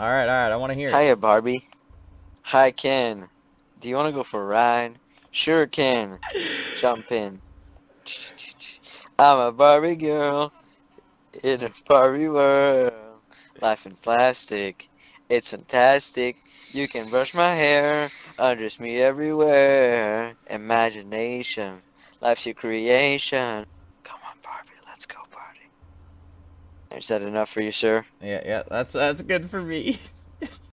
All right, all right. I want to hear. it. Hiya, Barbie. Hi, Ken. Do you want to go for a ride? Sure, Ken. Jump in. I'm a Barbie girl in a Barbie world. Life in plastic. It's fantastic. You can brush my hair, undress me everywhere. Imagination. Life's your creation. Is that enough for you, sir? Yeah, yeah. That's that's good for me.